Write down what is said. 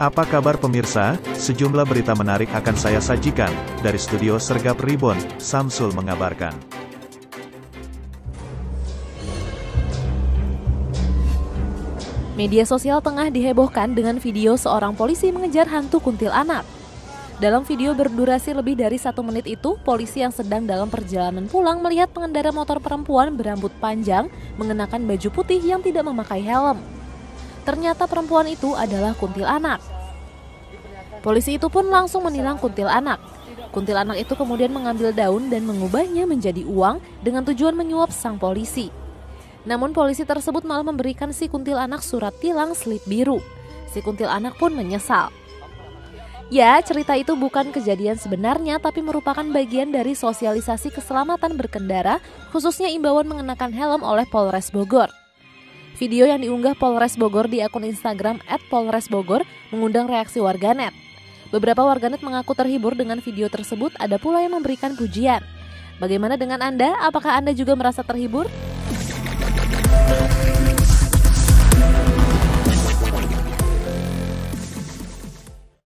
Apa kabar pemirsa? Sejumlah berita menarik akan saya sajikan. Dari studio Sergap Ribon, Samsul mengabarkan. Media sosial tengah dihebohkan dengan video seorang polisi mengejar hantu kuntil anak. Dalam video berdurasi lebih dari satu menit itu, polisi yang sedang dalam perjalanan pulang melihat pengendara motor perempuan berambut panjang mengenakan baju putih yang tidak memakai helm. Ternyata perempuan itu adalah kuntil anak. Polisi itu pun langsung menilang kuntil anak. Kuntil anak itu kemudian mengambil daun dan mengubahnya menjadi uang dengan tujuan menyuap sang polisi. Namun polisi tersebut malah memberikan si kuntil anak surat tilang slip biru. Si kuntil anak pun menyesal. Ya, cerita itu bukan kejadian sebenarnya tapi merupakan bagian dari sosialisasi keselamatan berkendara, khususnya imbauan mengenakan helm oleh Polres Bogor. Video yang diunggah Polres Bogor di akun Instagram @polresbogor mengundang reaksi warganet. Beberapa warganet mengaku terhibur dengan video tersebut, ada pula yang memberikan pujian. Bagaimana dengan Anda? Apakah Anda juga merasa terhibur?